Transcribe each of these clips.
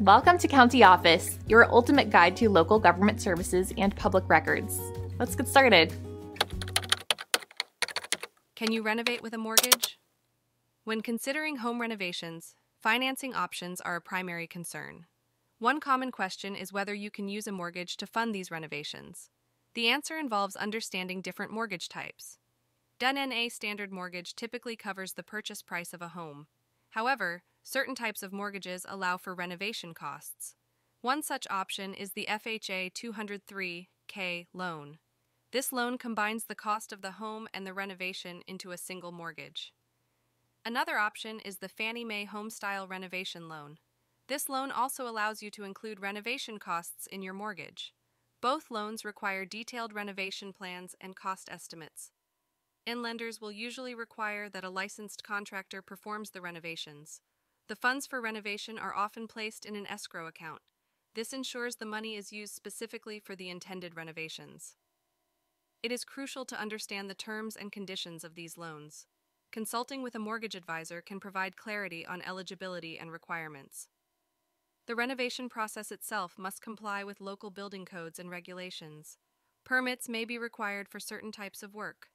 Welcome to County Office, your ultimate guide to local government services and public records. Let's get started. Can you renovate with a mortgage? When considering home renovations, financing options are a primary concern. One common question is whether you can use a mortgage to fund these renovations. The answer involves understanding different mortgage types. DUNA Standard Mortgage typically covers the purchase price of a home. However, certain types of mortgages allow for renovation costs. One such option is the FHA 203K loan. This loan combines the cost of the home and the renovation into a single mortgage. Another option is the Fannie Mae Homestyle Renovation Loan. This loan also allows you to include renovation costs in your mortgage. Both loans require detailed renovation plans and cost estimates. And lenders will usually require that a licensed contractor performs the renovations. The funds for renovation are often placed in an escrow account. This ensures the money is used specifically for the intended renovations. It is crucial to understand the terms and conditions of these loans. Consulting with a mortgage advisor can provide clarity on eligibility and requirements. The renovation process itself must comply with local building codes and regulations. Permits may be required for certain types of work.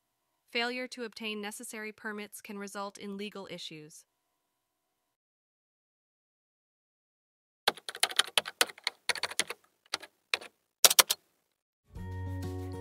Failure to obtain necessary permits can result in legal issues.